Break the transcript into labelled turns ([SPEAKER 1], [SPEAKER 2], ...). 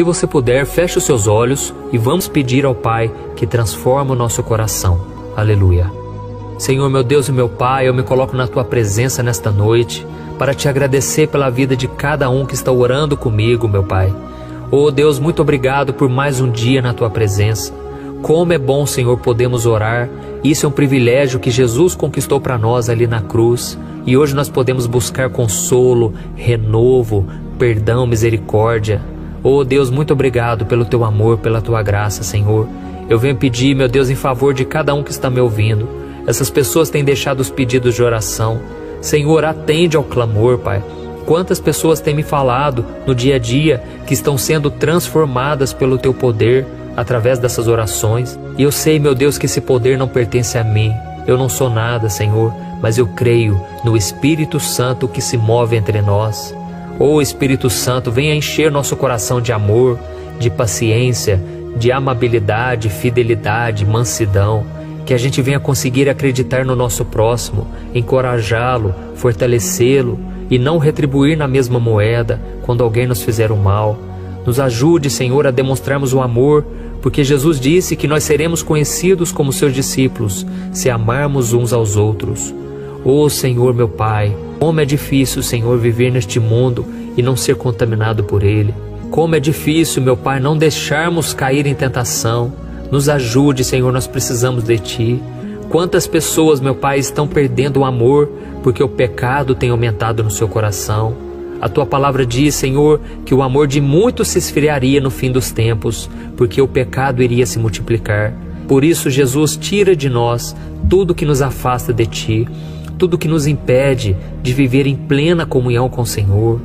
[SPEAKER 1] Se você puder, feche os seus olhos e vamos pedir ao Pai que transforma o nosso coração. Aleluia. Senhor, meu Deus e meu Pai, eu me coloco na tua presença nesta noite para te agradecer pela vida de cada um que está orando comigo, meu Pai. Oh Deus, muito obrigado por mais um dia na tua presença. Como é bom, Senhor, podemos orar. Isso é um privilégio que Jesus conquistou para nós ali na cruz. E hoje nós podemos buscar consolo, renovo, perdão, misericórdia. Oh Deus, muito obrigado pelo teu amor, pela tua graça, Senhor. Eu venho pedir, meu Deus, em favor de cada um que está me ouvindo. Essas pessoas têm deixado os pedidos de oração. Senhor, atende ao clamor, Pai. Quantas pessoas têm me falado no dia a dia que estão sendo transformadas pelo teu poder através dessas orações. E eu sei, meu Deus, que esse poder não pertence a mim. Eu não sou nada, Senhor, mas eu creio no Espírito Santo que se move entre nós. Ô oh, Espírito Santo, venha encher nosso coração de amor, de paciência, de amabilidade, fidelidade, mansidão, que a gente venha conseguir acreditar no nosso próximo, encorajá-lo, fortalecê-lo e não retribuir na mesma moeda quando alguém nos fizer o mal. Nos ajude, Senhor, a demonstrarmos o amor, porque Jesus disse que nós seremos conhecidos como seus discípulos se amarmos uns aos outros. Ô oh, Senhor, meu Pai, como é difícil, Senhor, viver neste mundo e não ser contaminado por ele. Como é difícil, meu Pai, não deixarmos cair em tentação. Nos ajude, Senhor, nós precisamos de Ti. Quantas pessoas, meu Pai, estão perdendo o amor porque o pecado tem aumentado no seu coração. A tua palavra diz, Senhor, que o amor de muitos se esfriaria no fim dos tempos, porque o pecado iria se multiplicar. Por isso, Jesus, tira de nós tudo que nos afasta de ti tudo que nos impede de viver em plena comunhão com o Senhor.